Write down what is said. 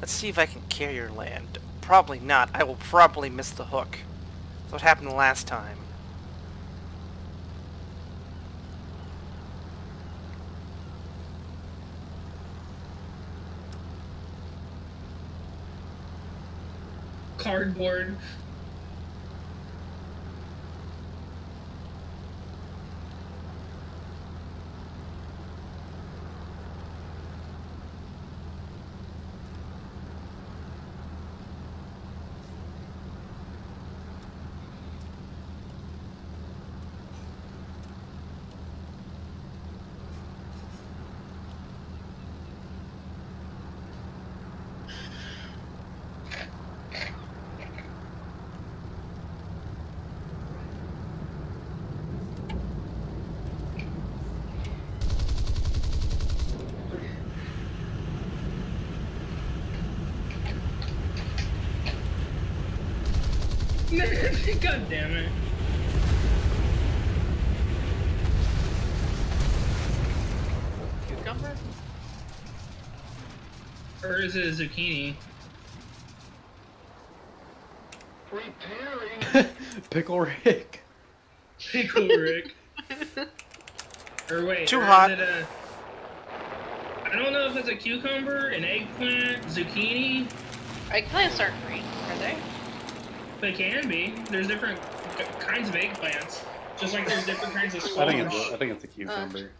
Let's see if I can carrier land. Probably not. I will probably miss the hook. That's what happened last time. Cardboard. God damn it. Cucumber? Or is it a zucchini? Preparing. Pickle Rick. Pickle Rick. or wait. Too or hot. Is it a... I don't know if it's a cucumber, an eggplant, zucchini. Eggplants aren't green, are they? They can be. There's different kinds of eggplants. Just like there's different kinds of I squash. think it's I think it's a cucumber.